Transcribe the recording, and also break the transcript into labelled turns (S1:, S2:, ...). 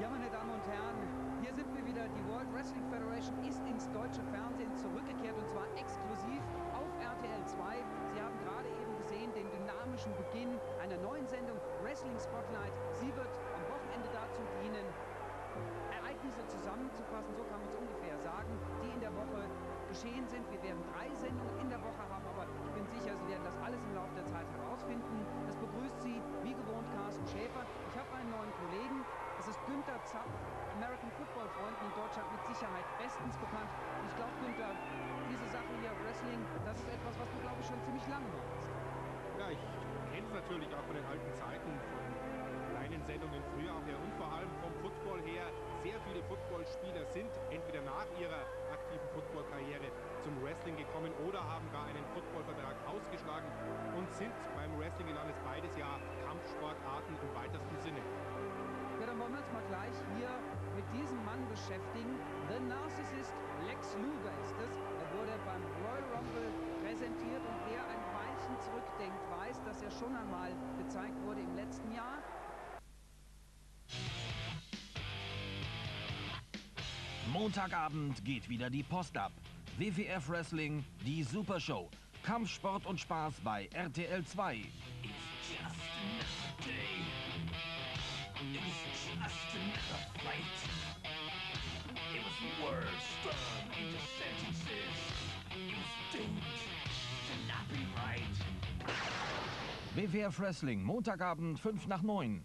S1: und Herren, hier sind wir wieder. Die World Wrestling Federation ist ins deutsche Fernsehen zurückgekehrt und zwar exklusiv auf RTL 2. Sie haben gerade eben gesehen den dynamischen Beginn einer neuen Sendung Wrestling Spotlight. Sie wird am Wochenende dazu dienen, Ereignisse zusammenzufassen, so kann man es ungefähr sagen, die in der Woche geschehen sind. Wir werden drei Sendungen in der Woche haben, aber ich bin sicher, Sie werden das alles Zapp, American Football Freunden in Deutschland mit Sicherheit bestens bekannt. Ich glaube, Günther, diese Sache hier, Wrestling, das ist etwas, was du, glaube ich, schon ziemlich lange machst.
S2: Ja, ich kenne es natürlich auch von den alten Zeiten, von kleinen Sendungen früher auch her und vor allem vom Football her. Sehr viele Footballspieler sind entweder nach ihrer aktiven Footballkarriere zum Wrestling gekommen oder haben gar einen Footballvertrag ausgeschlagen und sind beim Wrestling gelandet. Beides ja
S1: beschäftigen. The Narcissist Lex Luger ist es. Er wurde beim Royal Rumble präsentiert und wer ein Weilchen zurückdenkt, weiß, dass er schon einmal gezeigt wurde im letzten Jahr.
S3: Montagabend geht wieder die Post ab. WWF Wrestling, die Supershow. Kampfsport und Spaß bei RTL 2.
S4: It's just. Words strung into sentences. Doomed to not be right.
S3: WWF Wrestling, Montagabend 5 nach 9.